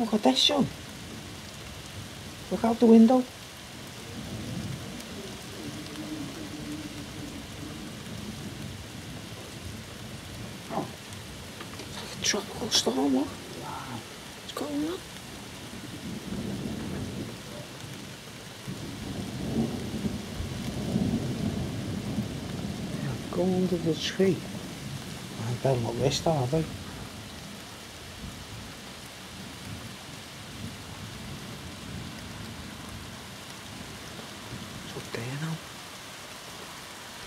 Look at this, John. Look out the window. tropical storm, what? What's going on? Yeah, go under the tree. I better not miss that, have I?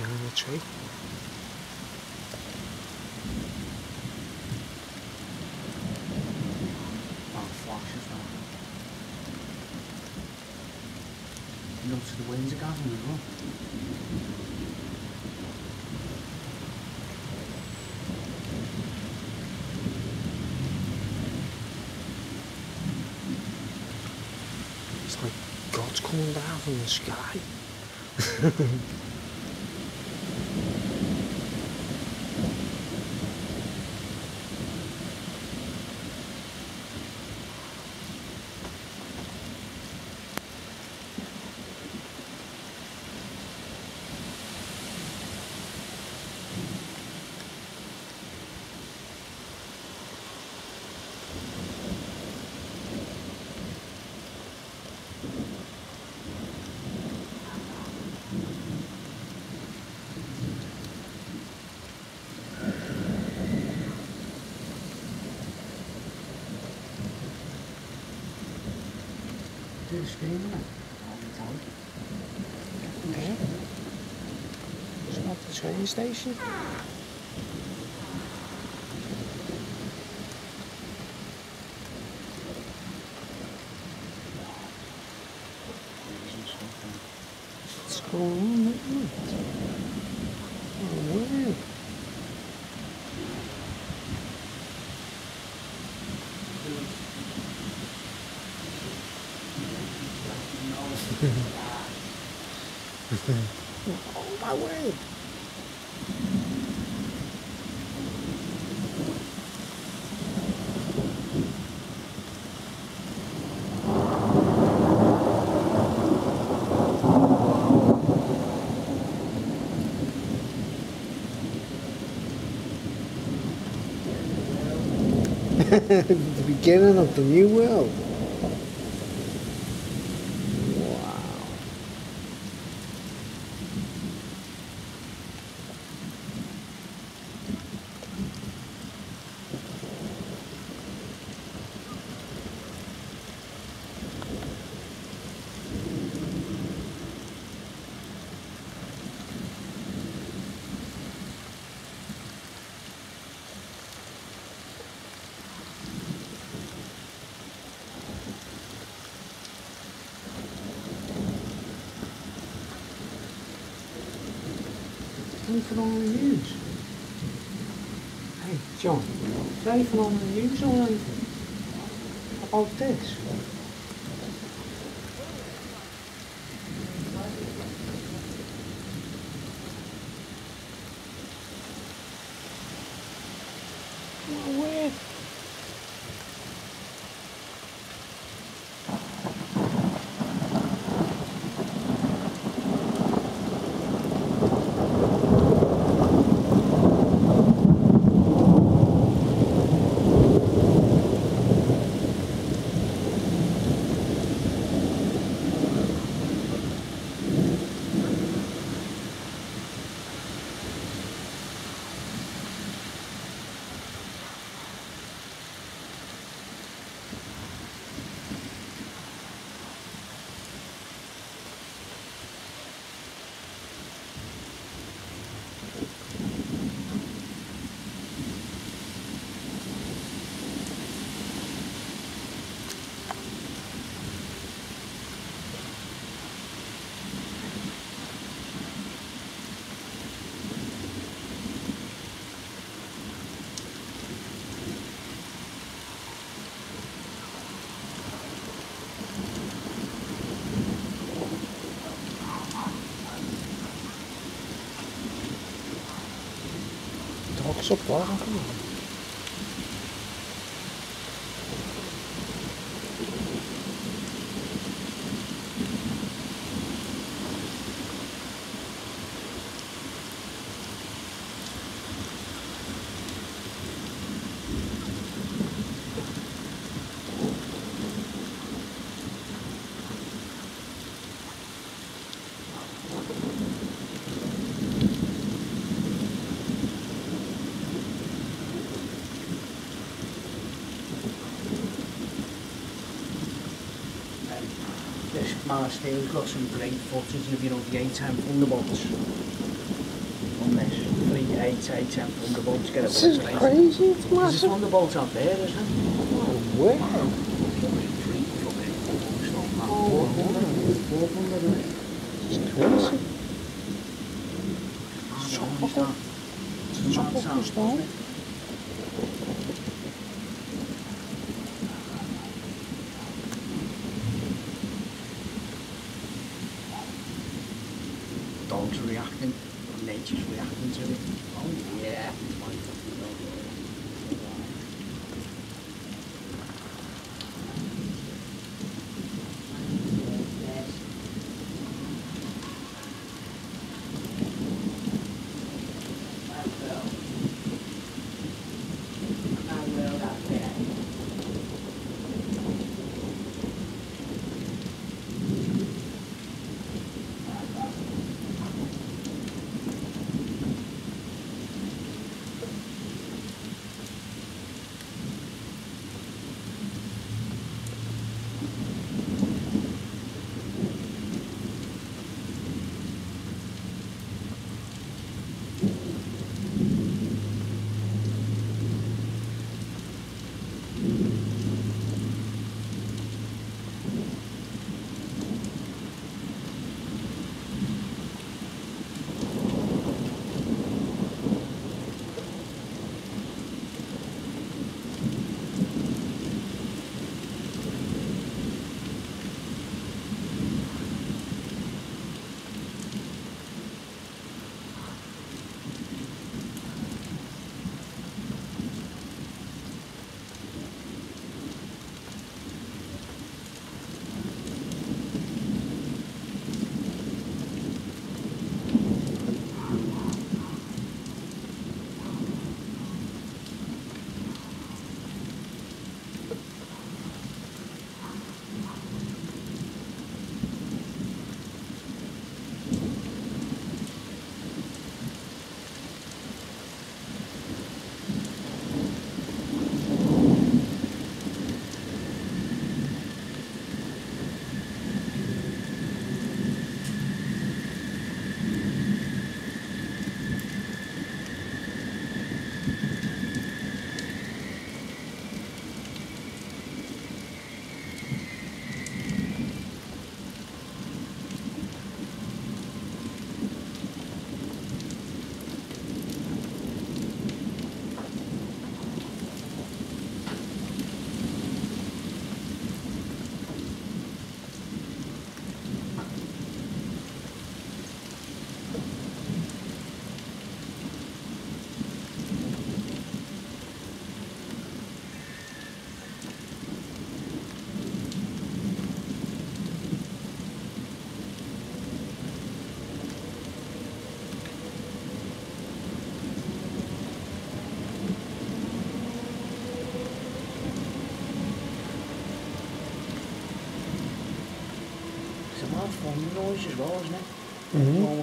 Behind the tree. Oh, flashes now. You know, to the winds are gathering as well. It's like God's coming down from the sky. Innit? Okay. It's not the train station. Oh, my way. the beginning of the new world. Anything on the news? Hey, John, anything on the news or anything about this? socorro. Né? This Marsteel's got some great footage of, you know, the A10 Thunderbolts. On this, three eight A10 Thunderbolts, get a This is of crazy. It's There's a. Thunderbolt up there, isn't it? Oh, where? Three fucking almost on that. Oh, Four hundred, isn't it? It's crazy. No, Chocolate. it's. Chocolate Mad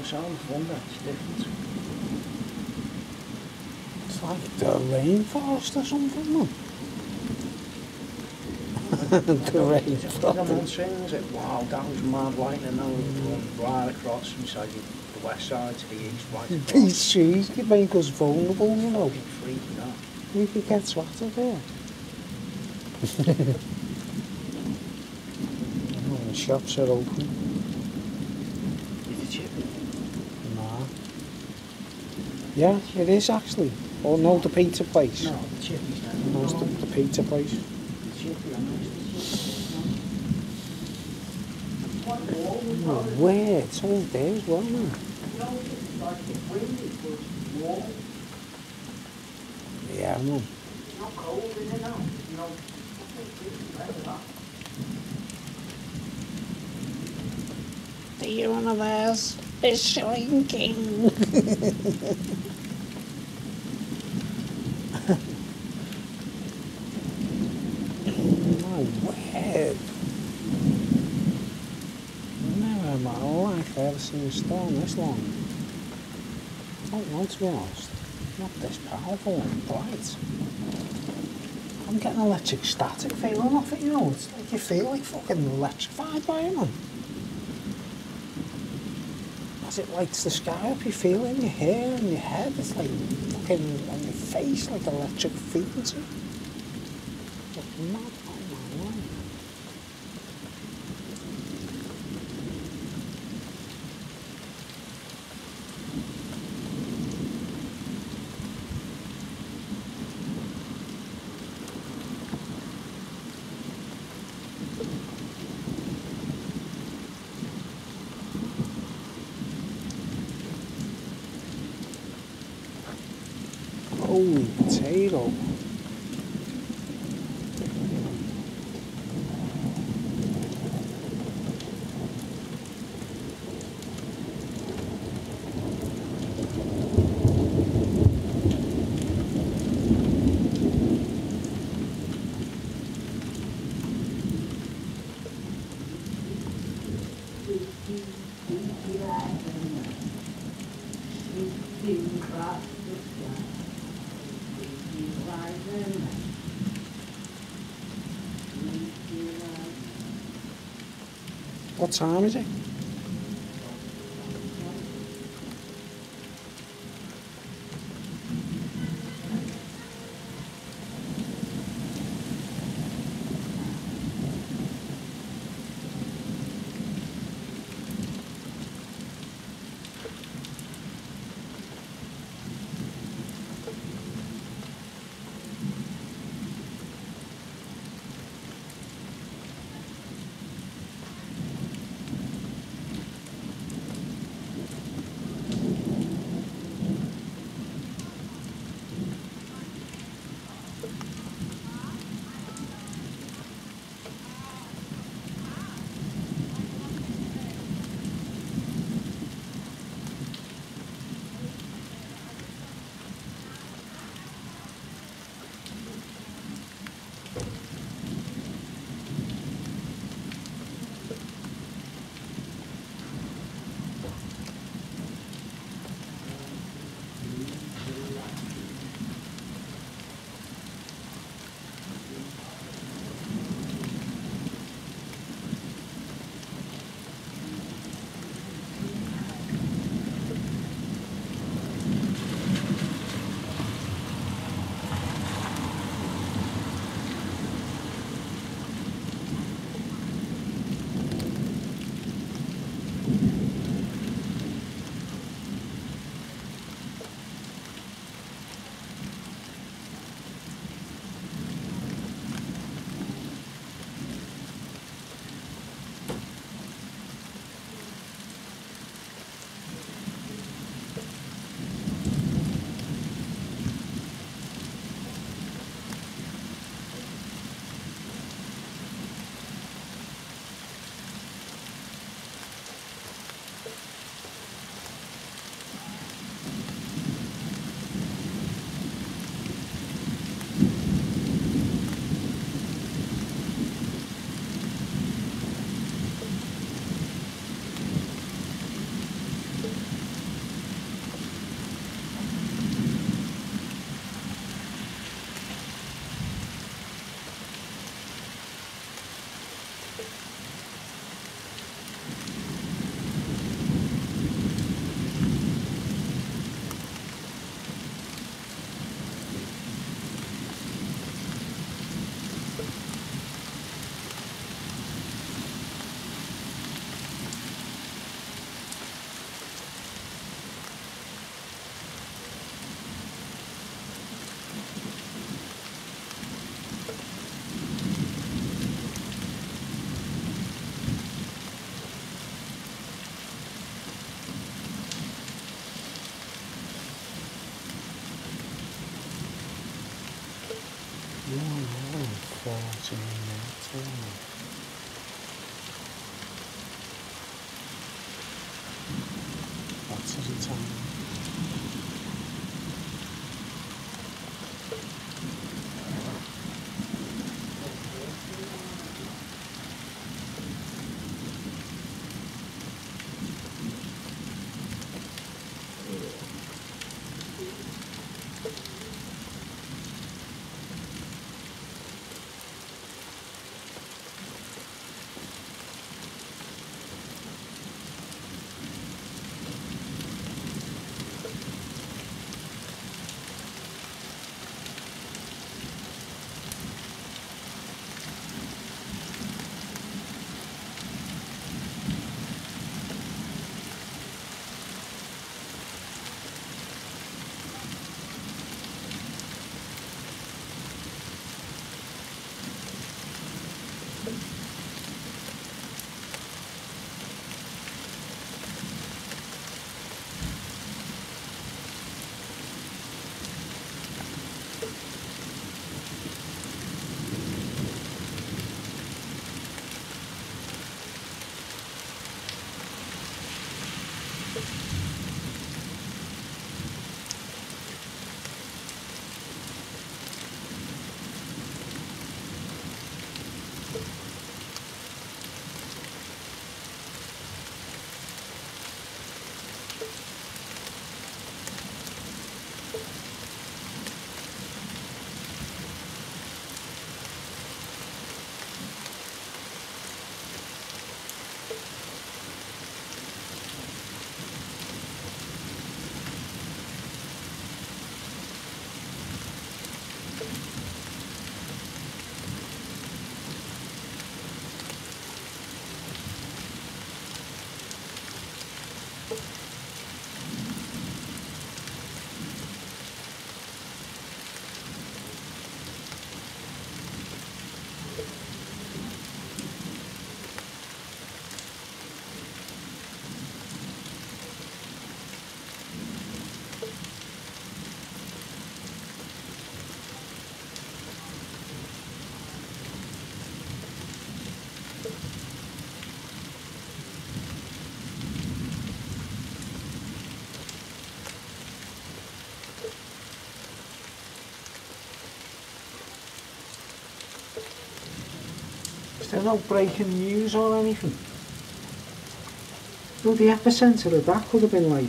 sound of thunder, it's different. It's like the rainforest or something, man. the It's like a rainforest. monsoon, is it? Wow, that was mad lightning, that was going right across from side the the west side to the east, right across. These trees could make us vulnerable, you know. Fucking freak, that. We could get swatted there. oh, the shops are open. Is it chippy? Nah. Yeah, it is actually. Oh no, the pizza place. No, the chippies. No, it's the, the pizza place. The chippy, it's Oh, where? It's all there as well, man. Yeah, man. The universe is shrinking. My word. Never in my life have I ever seen a storm this long. Don't know to be honest. Not this powerful and bright. I'm getting electric static feeling off it, you know. It's like you feel like fucking electrified by it, man. It lights the sky up, you feel it in your hair and your head. It's like fucking on your face, like electric frequency. It's mad, Holy potato. What time is it? There's no breaking news or anything. No, the epicenter of that could have been like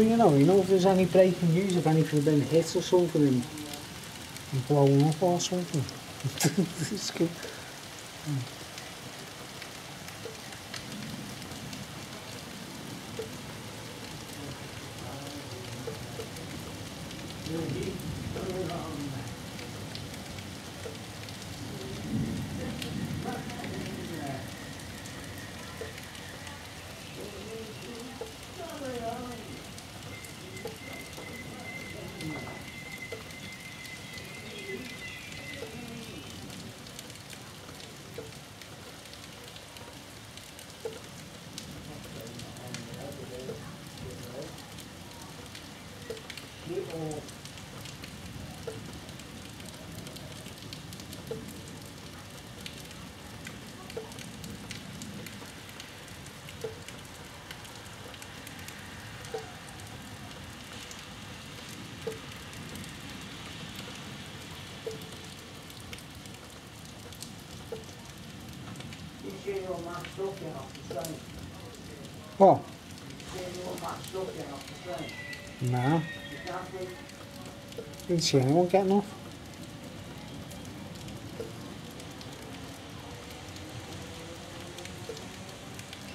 You know, you know if there's any breaking news, if anything's been hit or something and, and blown up or something. It's good. What? No. Didn't see anyone getting off.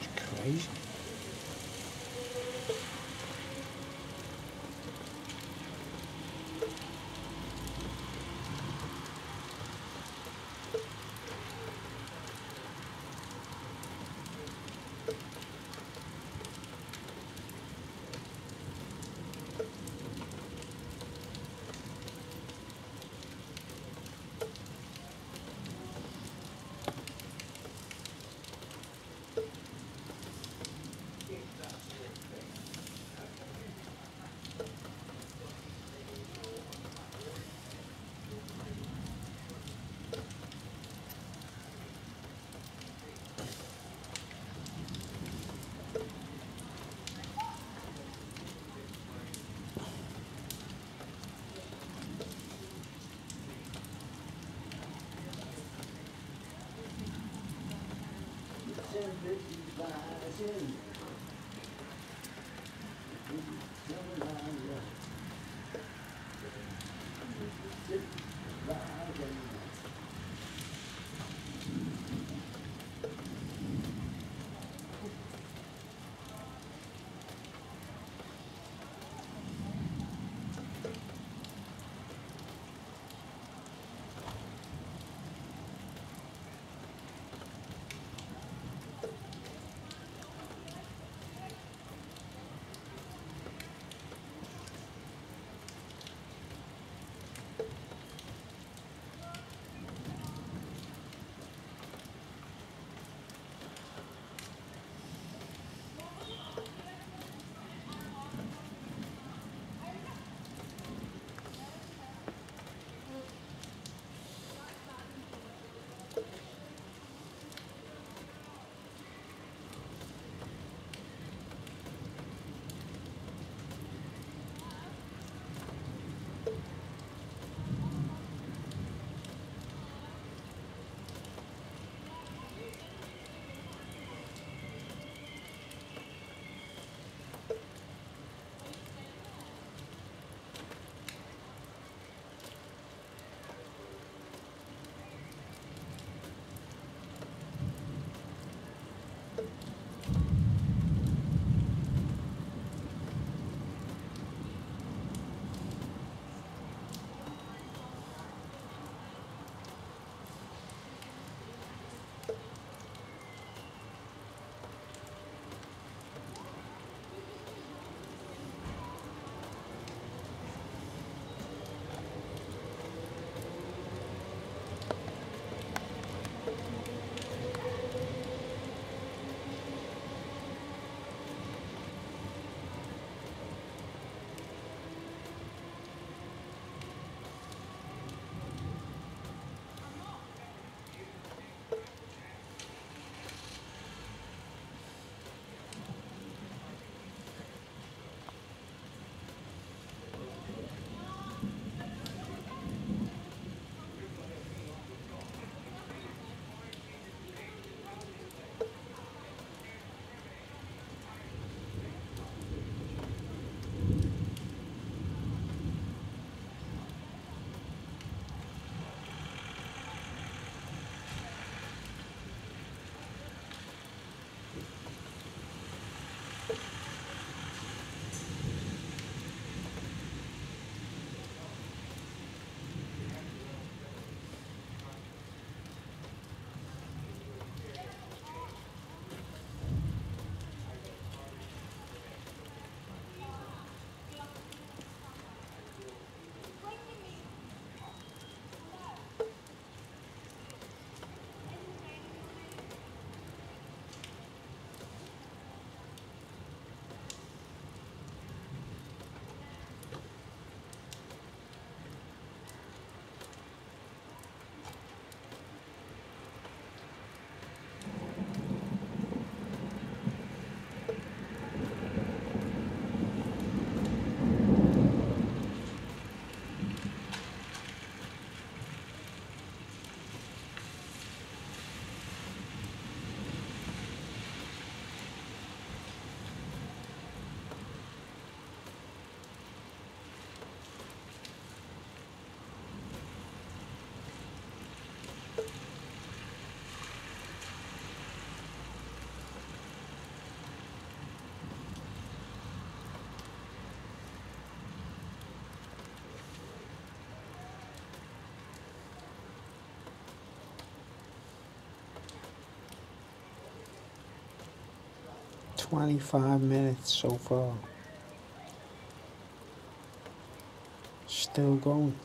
It's crazy. do. 25 minutes so far. Still going.